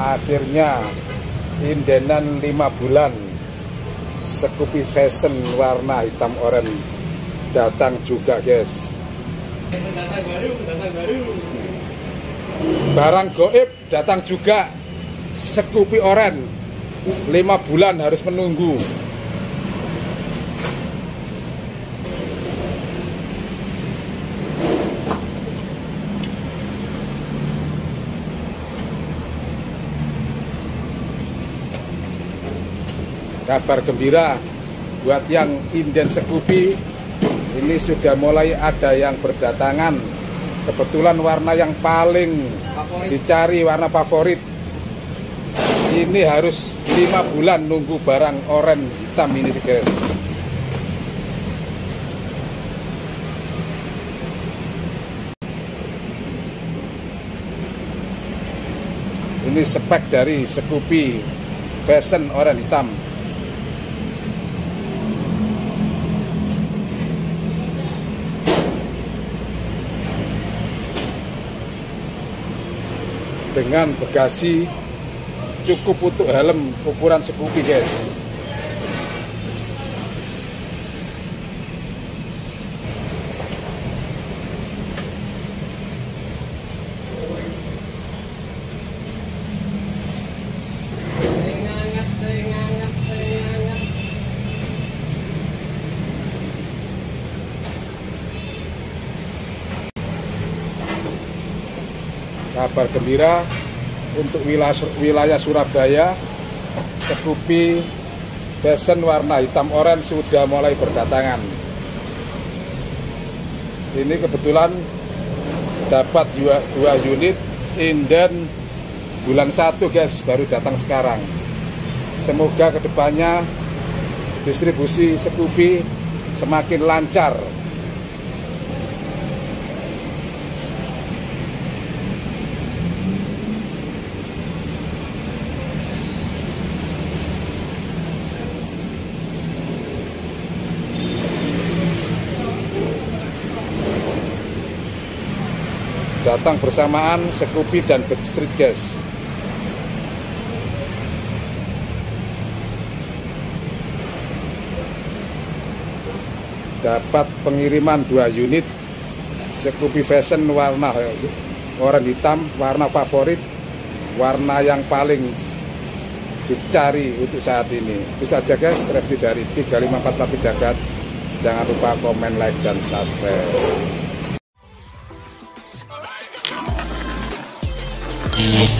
akhirnya indenan lima bulan Scoopy Fashion warna hitam oranye. Datang juga guys. Datang baru, datang baru. barang goib datang juga. Scoopy Oren lima bulan harus menunggu kabar gembira buat yang inden Scoopy ini sudah mulai ada yang berdatangan. Kebetulan warna yang paling dicari warna favorit. Ini harus lima bulan nunggu barang oren hitam ini sih guys ini spek dari Scoopy Fashion oren hitam dengan bagasi cukup untuk helm ukuran Scoopy guys kabar gembira untuk wilayah, Surabaya Scoopy Fashion warna hitam orange sudah mulai berdatangan. Ini kebetulan dapat dua, dua unit inden bulan satu guys baru datang sekarang. Semoga ke depannya distribusi Scoopy semakin lancar datang bersamaan Scoopy dan Backstreet guys. Dapat pengiriman dua unit Scoopy Fashion warna warna hitam warna favorit warna yang paling dicari untuk saat ini. Itu saja guys. Review dari 354 tapi jagat. Jangan lupa komen like dan subscribe Thank.